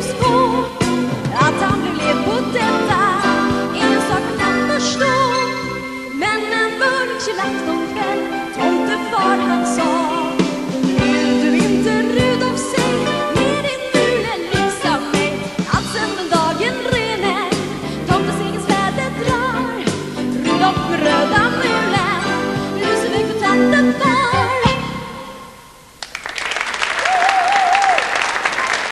att han blev led på detta. Ingen sak man kan förstå. Men en mörk kylaftonkväll